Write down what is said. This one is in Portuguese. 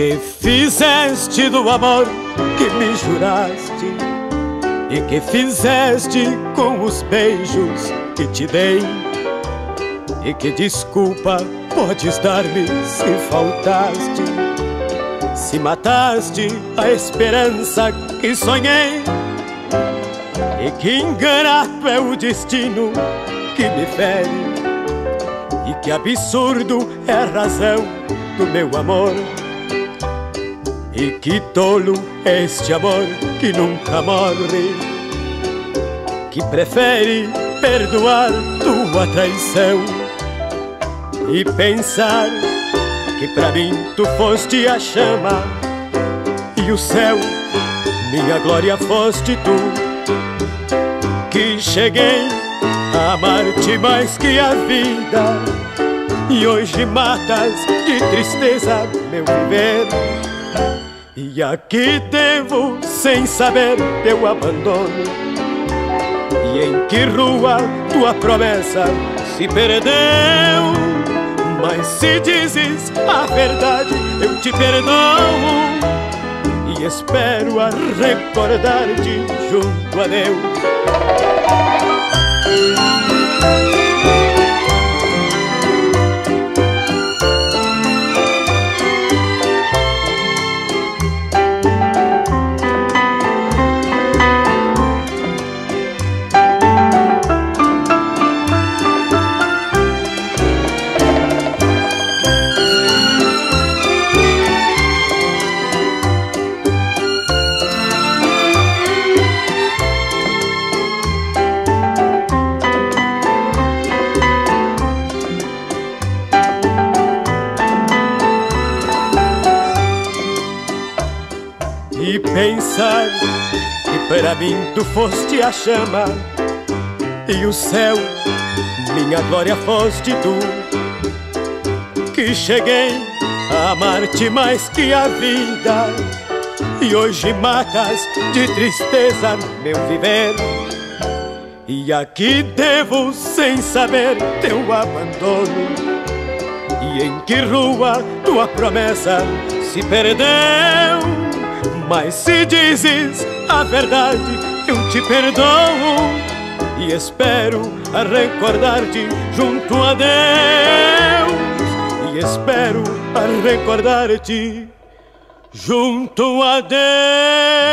que fizeste do amor que me juraste e que fizeste com os beijos que te dei e que desculpa podes dar-me se faltaste se mataste a esperança que sonhei e que ingrato é o destino que me fere e que absurdo é a razão do meu amor e que tolo este amor que nunca morre. Que prefere perdoar tua traição E pensar que pra mim tu foste a chama E o céu, minha glória foste tu. Que cheguei a amar-te mais que a vida E hoje matas de tristeza meu viver e aqui devo, sem saber, teu abandono. E em que rua tua promessa se perdeu? Mas se dizes a verdade, eu te perdoo. E espero a recordar-te junto a Deus. Pensar que para mim tu foste a chama e o céu, minha glória foste tu. Que cheguei a amar-te mais que a vida e hoje matas de tristeza meu viver. E aqui devo sem saber teu abandono. E em que rua tua promessa se perdeu? Mas se dizes a verdade, eu te perdoo e espero recordar-te junto a Deus. E espero recordar-te junto a Deus.